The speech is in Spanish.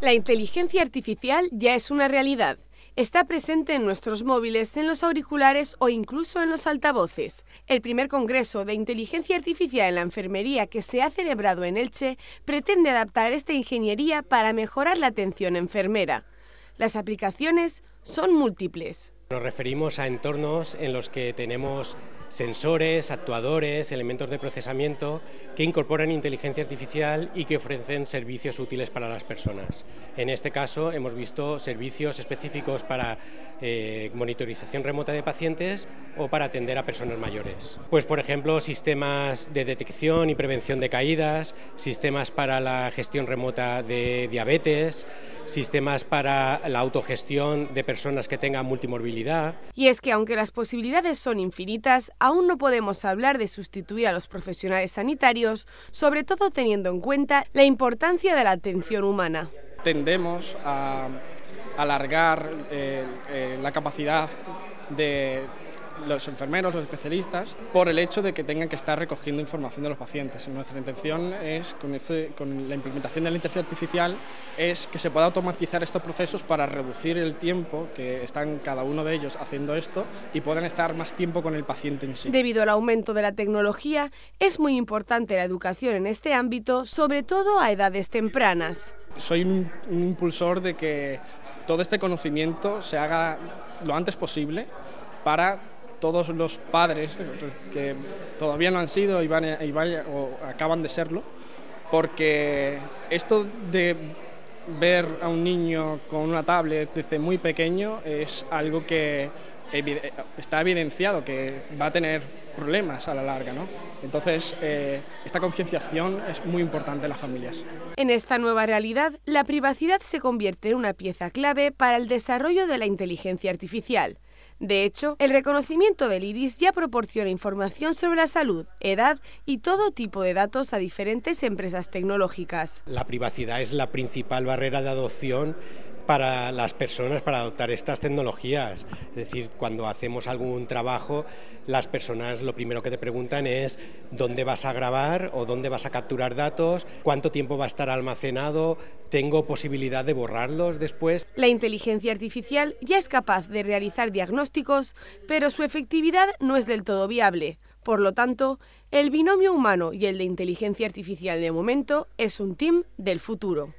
La inteligencia artificial ya es una realidad. Está presente en nuestros móviles, en los auriculares o incluso en los altavoces. El primer Congreso de Inteligencia Artificial en la Enfermería que se ha celebrado en Elche pretende adaptar esta ingeniería para mejorar la atención enfermera. Las aplicaciones son múltiples. Nos referimos a entornos en los que tenemos sensores, actuadores, elementos de procesamiento que incorporan inteligencia artificial y que ofrecen servicios útiles para las personas. En este caso hemos visto servicios específicos para eh, monitorización remota de pacientes o para atender a personas mayores. Pues por ejemplo sistemas de detección y prevención de caídas, sistemas para la gestión remota de diabetes, sistemas para la autogestión de personas que tengan multimorbilidad. Y es que aunque las posibilidades son infinitas, aún no podemos hablar de sustituir a los profesionales sanitarios, sobre todo teniendo en cuenta la importancia de la atención humana. Tendemos a alargar eh, eh, la capacidad de los enfermeros, los especialistas, por el hecho de que tengan que estar recogiendo información de los pacientes. Nuestra intención es, con, este, con la implementación de la inteligencia artificial, es que se pueda automatizar estos procesos para reducir el tiempo que están cada uno de ellos haciendo esto y puedan estar más tiempo con el paciente en sí. Debido al aumento de la tecnología, es muy importante la educación en este ámbito, sobre todo a edades tempranas. Soy un, un impulsor de que todo este conocimiento se haga lo antes posible para todos los padres que todavía no han sido y, van, y o acaban de serlo, porque esto de ver a un niño con una tablet desde muy pequeño es algo que está evidenciado que va a tener problemas a la larga. ¿no? Entonces, eh, esta concienciación es muy importante en las familias. En esta nueva realidad, la privacidad se convierte en una pieza clave para el desarrollo de la inteligencia artificial. De hecho, el reconocimiento del iris ya proporciona información sobre la salud, edad y todo tipo de datos a diferentes empresas tecnológicas. La privacidad es la principal barrera de adopción para las personas para adoptar estas tecnologías. Es decir, cuando hacemos algún trabajo, las personas lo primero que te preguntan es dónde vas a grabar o dónde vas a capturar datos, cuánto tiempo va a estar almacenado, tengo posibilidad de borrarlos después. La inteligencia artificial ya es capaz de realizar diagnósticos, pero su efectividad no es del todo viable. Por lo tanto, el binomio humano y el de inteligencia artificial de momento es un team del futuro.